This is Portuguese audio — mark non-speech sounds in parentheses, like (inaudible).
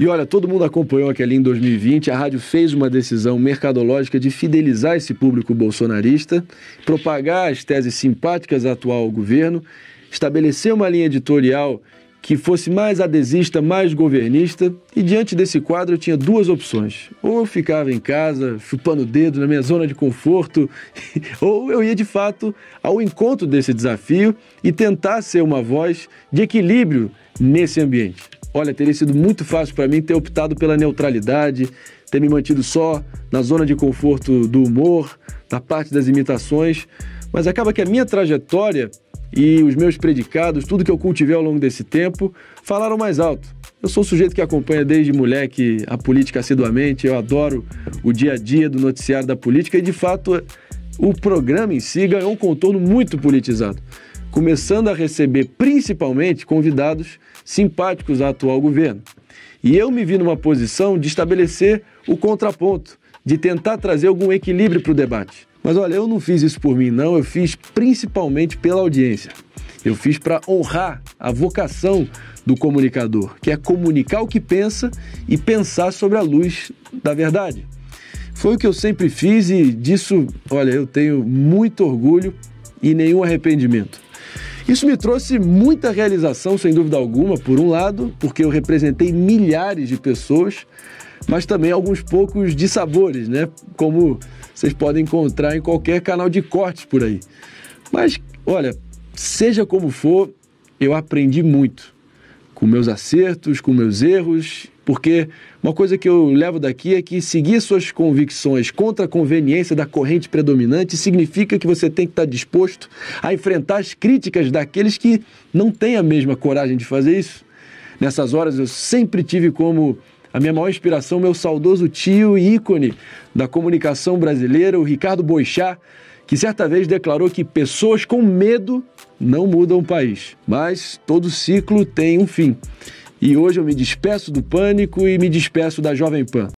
E olha, todo mundo acompanhou que ali em 2020 a rádio fez uma decisão mercadológica de fidelizar esse público bolsonarista, propagar as teses simpáticas atual governo, estabelecer uma linha editorial que fosse mais adesista, mais governista, e diante desse quadro eu tinha duas opções. Ou eu ficava em casa, chupando o dedo na minha zona de conforto, (laughs) ou eu ia de fato ao encontro desse desafio e tentar ser uma voz de equilíbrio nesse ambiente. Olha, teria sido muito fácil para mim ter optado pela neutralidade, ter me mantido só na zona de conforto do humor, da parte das imitações, mas acaba que a minha trajetória e os meus predicados, tudo que eu cultivei ao longo desse tempo, falaram mais alto. Eu sou um sujeito que acompanha desde moleque a política assiduamente, eu adoro o dia a dia do noticiário da política e, de fato, o programa em si ganhou um contorno muito politizado começando a receber principalmente convidados simpáticos ao atual governo. E eu me vi numa posição de estabelecer o contraponto, de tentar trazer algum equilíbrio para o debate. Mas olha, eu não fiz isso por mim, não, eu fiz principalmente pela audiência. Eu fiz para honrar a vocação do comunicador, que é comunicar o que pensa e pensar sobre a luz da verdade. Foi o que eu sempre fiz e disso, olha, eu tenho muito orgulho e nenhum arrependimento. Isso me trouxe muita realização, sem dúvida alguma, por um lado, porque eu representei milhares de pessoas, mas também alguns poucos dissabores, né? Como vocês podem encontrar em qualquer canal de cortes por aí. Mas, olha, seja como for, eu aprendi muito com meus acertos, com meus erros porque uma coisa que eu levo daqui é que seguir suas convicções contra a conveniência da corrente predominante significa que você tem que estar disposto a enfrentar as críticas daqueles que não têm a mesma coragem de fazer isso. Nessas horas eu sempre tive como a minha maior inspiração meu saudoso tio e ícone da comunicação brasileira, o Ricardo Boixá, que certa vez declarou que pessoas com medo não mudam o país, mas todo ciclo tem um fim. E hoje eu me despeço do pânico e me despeço da Jovem Pan.